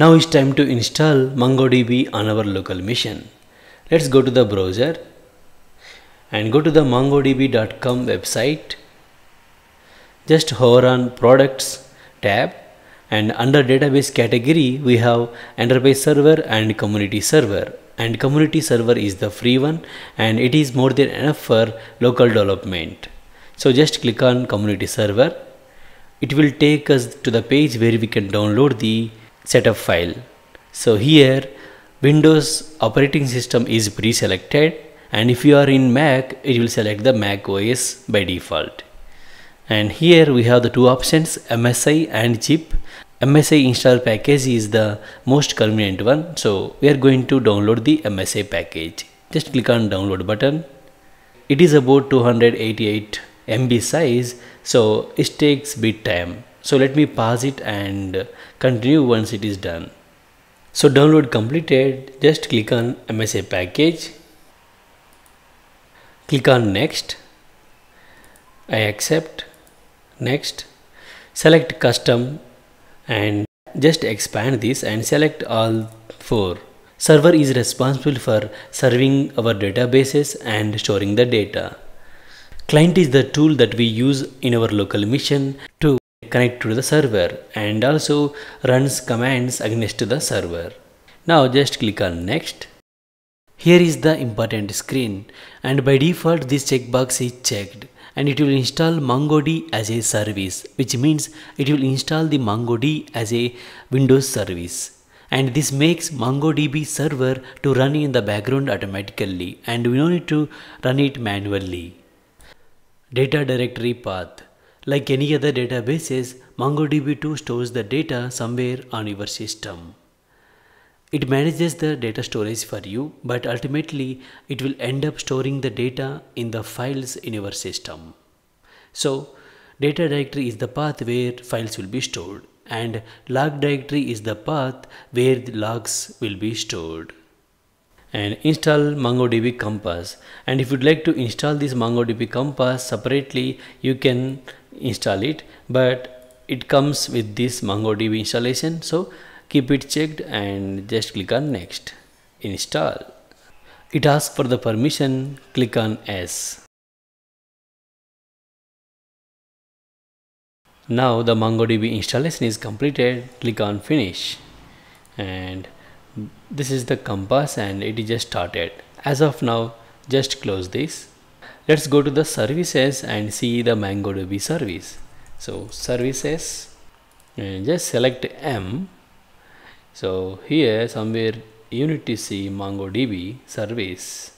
Now it's time to install MongoDB on our local machine. Let's go to the browser and go to the mongodb.com website. Just hover on products tab and under database category we have enterprise server and community server and community server is the free one and it is more than enough for local development. So just click on community server. It will take us to the page where we can download the setup file. So here Windows operating system is pre-selected and if you are in Mac it will select the Mac OS by default. And here we have the two options MSI and zip. MSI install package is the most convenient one so we are going to download the MSI package. Just click on download button. It is about 288 MB size so it takes bit time so let me pause it and continue once it is done. So download completed. Just click on MSI package. Click on next. I accept. Next. Select custom and just expand this and select all four. Server is responsible for serving our databases and storing the data. Client is the tool that we use in our local machine to connect to the server and also runs commands against the server. Now just click on next. Here is the important screen and by default this checkbox is checked and it will install MongoD as a service which means it will install the MongoD as a Windows service and this makes MongoDB server to run in the background automatically and we don't need to run it manually. Data directory path like any other databases, MongoDB2 stores the data somewhere on your system. It manages the data storage for you, but ultimately it will end up storing the data in the files in your system. So, data directory is the path where files will be stored and log directory is the path where the logs will be stored and install MongoDB Compass and if you'd like to install this MongoDB Compass separately you can install it but it comes with this MongoDB installation. So keep it checked and just click on next. Install. It asks for the permission. Click on S. Now the MongoDB installation is completed. Click on finish. And this is the compass and it is just started. As of now just close this let's go to the services and see the MongoDB service. So services and just select M. So here somewhere you need to see MongoDB service.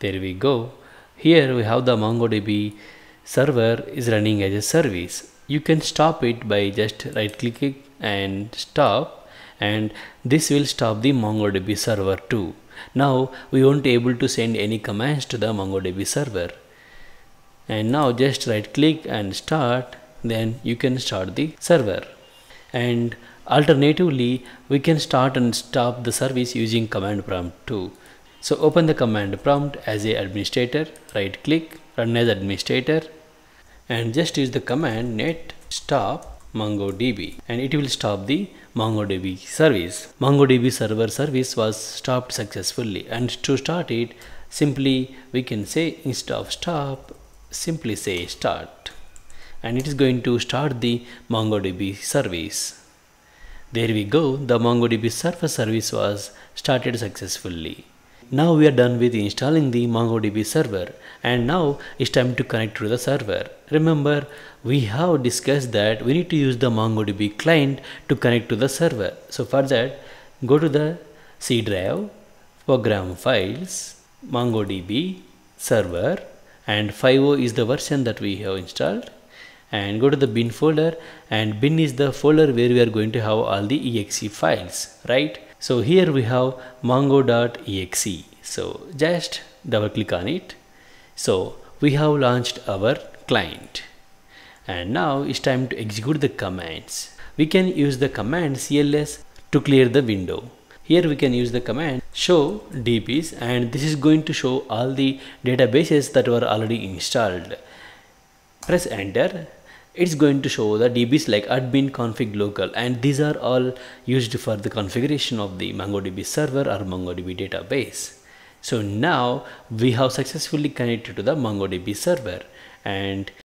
There we go. Here we have the MongoDB server is running as a service. You can stop it by just right clicking and stop and this will stop the MongoDB server too. Now we won't able to send any commands to the MongoDB server. And now just right click and start then you can start the server. And alternatively we can start and stop the service using command prompt too. So open the command prompt as a administrator, right click, run as administrator and just use the command net stop MongoDB and it will stop the MongoDB service. MongoDB server service was stopped successfully and to start it simply we can say instead of stop simply say start and it is going to start the MongoDB service. There we go the MongoDB server service was started successfully. Now we are done with installing the MongoDB server and now it's time to connect to the server. Remember we have discussed that we need to use the MongoDB client to connect to the server. So for that go to the C drive, program files, MongoDB server and 5.0 is the version that we have installed and go to the bin folder and bin is the folder where we are going to have all the exe files right so here we have mongo.exe so just double click on it. So we have launched our client. And now it's time to execute the commands. We can use the command cls to clear the window. Here we can use the command show dbs and this is going to show all the databases that were already installed. Press enter it's going to show the dbs like admin config local and these are all used for the configuration of the mongodb server or mongodb database. So now we have successfully connected to the mongodb server and